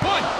Punch.